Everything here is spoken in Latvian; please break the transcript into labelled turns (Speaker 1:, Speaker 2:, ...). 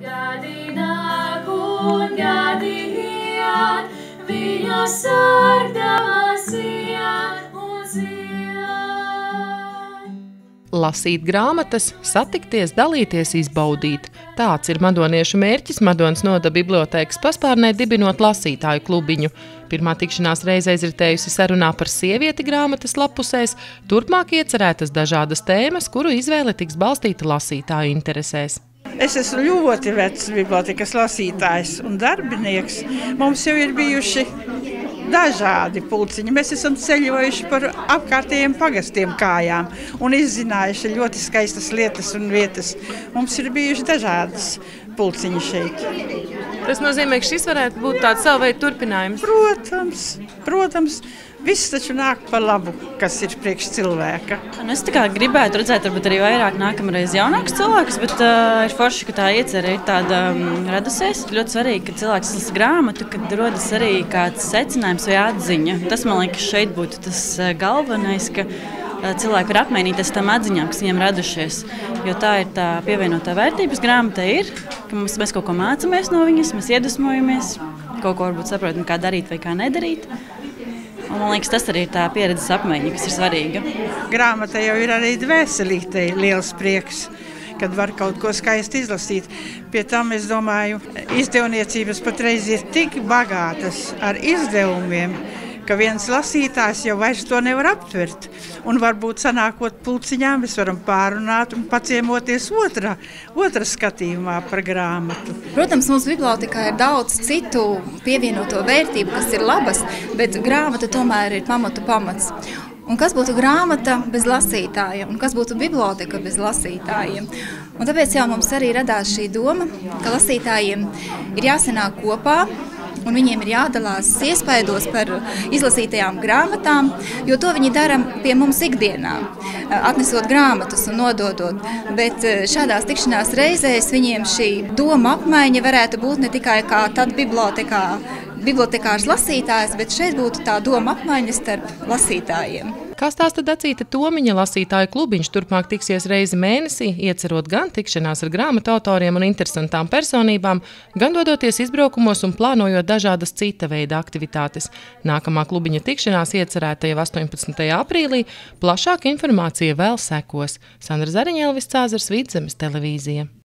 Speaker 1: Gadi nāk un gadi iet, viņa sārdamās iet un ziet.
Speaker 2: Lasīt grāmatas, satikties, dalīties, izbaudīt. Tāds ir madoniešu mērķis Madonas noda bibliotēkas paspārnē dibinot lasītāju klubiņu. Pirmā tikšanās reize izritējusi sarunā par sievieti grāmatas lapusēs, turpmāk iecerētas dažādas tēmas, kuru izvēle tiks balstīta lasītāju interesēs.
Speaker 3: Es esmu ļoti vecs bibliotekas lasītājs un darbinieks. Mums jau ir bijuši dažādi pulciņi. Mēs esam ceļojuši par apkārtējiem pagastiem kājām un izzinājuši ļoti skaistas lietas un vietas. Mums ir bijuši dažādas pulciņi šeit.
Speaker 2: Tas nozīmē, ka šis varētu būt tāds savu veidu turpinājums.
Speaker 3: Protams, protams, viss taču nāk par labu, kas ir priekš cilvēka.
Speaker 4: Nu, es gribētu redzēt, varbūt arī vairāk nākamreiz jaunākus cilvēkus, bet uh, ir forši, ka tā iecerē ir tāda um, radusies. Ļoti svarīgi, ka cilvēks lasa grāmatu, kad rodas arī kāds secinājums vai atziņa. Tas man liekas, šeit būtu tas uh, galvenais. Ka, uh, Cilvēki var apmainīties tam atziņām, kas viņiem radušies. Jo tā ir tā pievienotā vērtības grāmata, ir, ka mums, mēs kaut ko mācāmies no viņas, mēs iedvesmojamies, kaut ko varbūt saprotam, kā darīt vai kā nedarīt. Un, man liekas, tas arī ir tā pieredzes apmaiņa, kas ir svarīga.
Speaker 3: Grāmata jau ir arī dvēselītei liels prieks. Kad var kaut ko skaisti izlasīt. Pie tam es domāju, izdevniecības patreiz ir tik bagātas ar izdevumiem, ka viens lasītājs jau vairs to nevar aptvert. Un varbūt sanākot pulciņā, mēs varam pārunāt un paciemoties otrā, otrā skatījumā par grāmatu.
Speaker 5: Protams, mums bibliotekā ir daudz citu pievienoto vērtību, kas ir labas, bet grāmata tomēr ir pamatu pamats. Un kas būtu grāmata bez lasītāja, un kas būtu biblioteka bez lasītājiem? Un tāpēc jau mums arī radās šī doma, ka lasītājiem ir jāsanāk kopā, un viņiem ir jādalās iespaidos par izlasītajām grāmatām, jo to viņi dara pie mums ikdienā, atnesot grāmatas un nododot. Bet šādās tikšanās reizēs viņiem šī doma apmaiņa varētu būt ne tikai kā tad bibliotekā, bibliotekārs lasītājs, bet šeit būtu tā doma apmaiņa starp lasītājiem.
Speaker 2: Kā stāsta Dacīta Tomiņa, lasītāju klubiņš turpmāk tiksies reizi mēnesī, iecerot gan tikšanās ar grāmatu autoriem un interesantām personībām, gan dodoties izbraukumos un plānojot dažādas cita veida aktivitātes. Nākamā klubiņa tikšanās iecerēta jau 18. aprīlī, plašāka informācija vēl sekos. Sandra Zariņēlvis Cāzars Vidzemes televīzija.